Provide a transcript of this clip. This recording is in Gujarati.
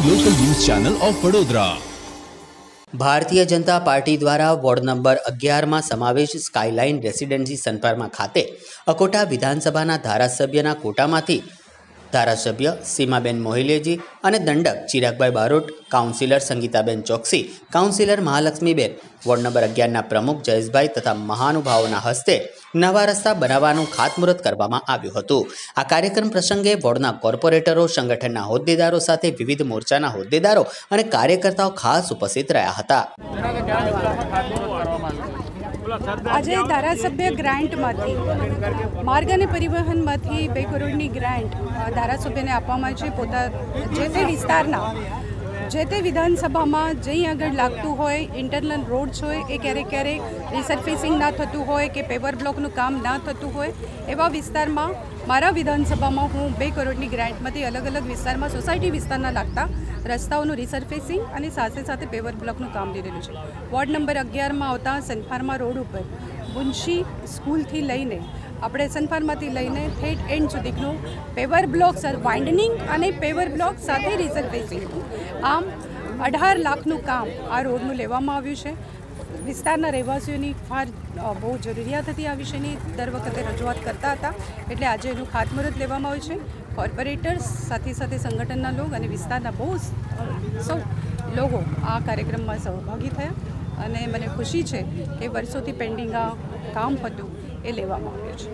Channel of Vadodara. ભારતીય જનતા પાર્ટી દ્વારા વોર્ડ નંબર અગિયારમાં સમાવેશ સ્કાયલાઇન રેસિડેન્સી સનપરમાં ખાતે અકોટા વિધાનસભાના ધારાસભ્યના કોટામાંથી ધારાસભ્ય સીમાબેન મોહિલેજી અને દંડક ચિરાગભાઈ Barot, councillor Sangitaben Choksi, councillor Mahalakshmiben, ward number અગિયારના પ્રમુખ જયેશભાઈ તથા મહાનુભાવોના હસ્તે નવા રસ્તા બનાવવાનું ખાતમુહૂર્ત કરવામાં આવ્યું હતું. આ કાર્યક્રમ પ્રસંગે વોર્ડના કોર્પોરેટરો, સંગઠનના હોદ્દેદારો સાથે વિવિધ મોરચાના હોદ્દેદારો અને કાર્યકર્તાઓ ખાસ ઉપસ્થિત રહ્યા હતા. આજે ધારાસભ્ય ગ્રાન્ટમાંથી માર્ગ અને પરિવહનમાંથી બે કરોડની ગ્રાન્ટ ધારાસભ્યને આપવામાં છે. પોતા જે તે વિસ્તારના જે તે વિધાનસભામાં જઈ આગળ લાગતું હોય ઇન્ટરનલ રોડ્સ હોય, એ ક્યારેક ક્યારેક રિસર્ફેસિંગ ના થતું હોય કે પેવર બ્લોકનું કામ ના થતું હોય, એવા વિસ્તારમાં મારા વિધાનસભામાં હું બે કરોડની ગ્રાન્ટમાંથી અલગ અલગ વિસ્તારમાં સોસાયટી વિસ્તારના લાગતા રસ્તાઓનું રિસર્ફેસિંગ અને સાથે સાથે પેવર બ્લોકનું કામ લીધેલું છે. વોર્ડ નંબર અગિયારમાં આવતા સનફાર્મા રોડ ઉપર, મુનશી સ્કૂલથી લઈને આપણે સનફાર્માથી લઈને થેટ એન્ડ સુધીનું પેવર બ્લોક સર, વાઇન્ડનિંગ અને પેવર બ્લોક સાથે રિસર્ફેસિંગ આમ અઢાર લાખનું કામ આ રોડનું લેવામાં આવ્યું છે. વિસ્તારના રહેવાસીઓની ફાર બહુ જરૂરિયાત હતી આ વિષયની દર વખતે રજૂઆત કરતા હતા. એટલે આજે એનું ખાતમુહૂર્ત લેવામાં આવ્યું છે. કોર્પોરેટર્સ સાથે સાથે સંગઠનના લોકો અને વિસ્તારના બહુ સૌ લોકો આ કાર્યક્રમમાં સહભાગી થયા. અને મને ખુશી છે કે વર્ષોથી પેન્ડિંગ આ કામ હતું. એ લેવામાં આવ્યું છે